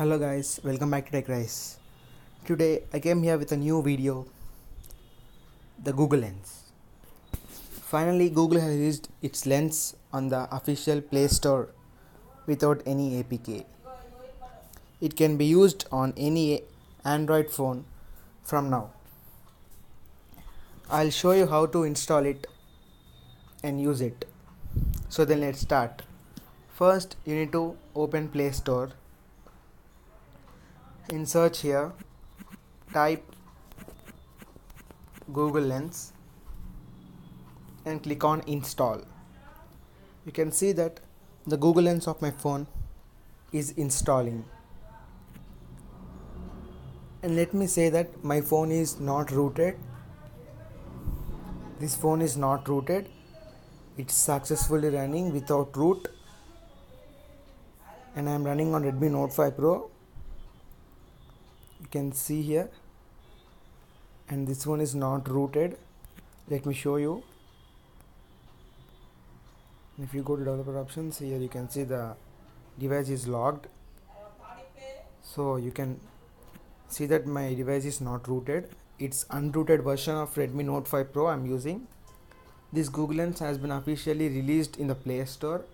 Hello guys, welcome back to Tech Rise. Today I came here with a new video, the Google Lens. Finally, Google has released its lens on the official Play Store without any APK. It can be used on any Android phone from now. I'll show you how to install it and use it. So then let's start. First, you need to open Play Store in search here. Type google lens and click on install. You can see that the google lens of my phone is installing. And let me say that my phone is not rooted. This phone is not rooted. It's successfully running without root. And i am running on redmi note 5 pro can see here. And this one is not rooted. Let me show you. If you go to developer options here you can see the device is logged. So you can see that my device is not rooted. It's unrooted version of redmi note 5 pro i'm using. This google lens has been officially released in the play store.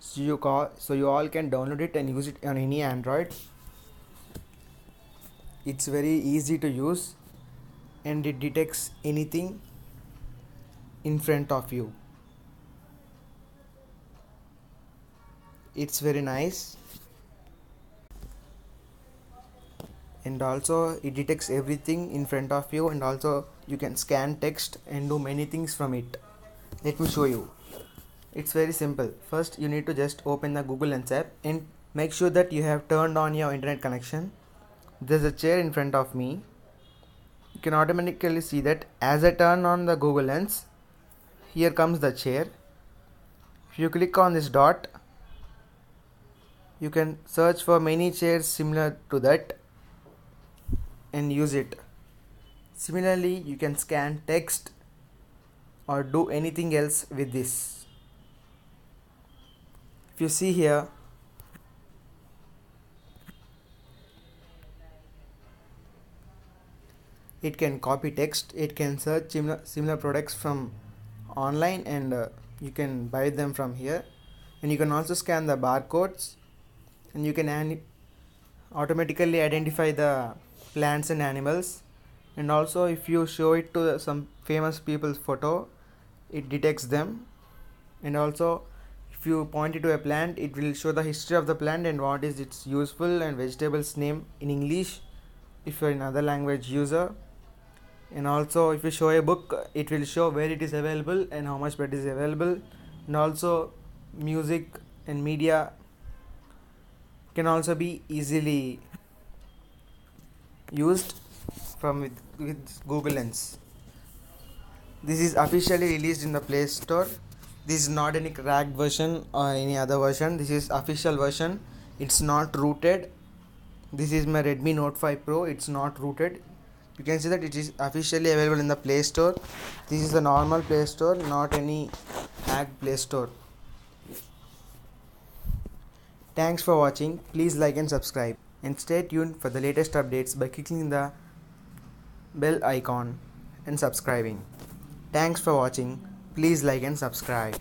So you call so you all can download it and use it on any android it's very easy to use and it detects anything in front of you. It's very nice. And also it detects everything in front of you and also you can scan text and do many things from it. Let me show you. It's very simple. First you need to just open the google lens app and make sure that you have turned on your internet connection there's a chair in front of me. You can automatically see that as I turn on the Google Lens here comes the chair. If you click on this dot you can search for many chairs similar to that and use it. Similarly you can scan text or do anything else with this. If you see here it can copy text it can search similar, similar products from online and uh, you can buy them from here. And you can also scan the barcodes and you can automatically identify the plants and animals. And also if you show it to some famous people's photo it detects them. And also if you point it to a plant it will show the history of the plant and what is its useful and vegetables name in english. If you're another language user and also if you show a book it will show where it is available and how much it is available. And also music and media can also be easily used from with, with google lens. This is officially released in the play store. This is not any cracked version or any other version. This is official version. It's not rooted. This is my redmi note 5 pro. It's not rooted you can see that it is officially available in the play store. This is the normal play store not any hacked play store. Thanks for watching. Please like and subscribe. And stay tuned for the latest updates by clicking the bell icon and subscribing. Thanks for watching. Please like and subscribe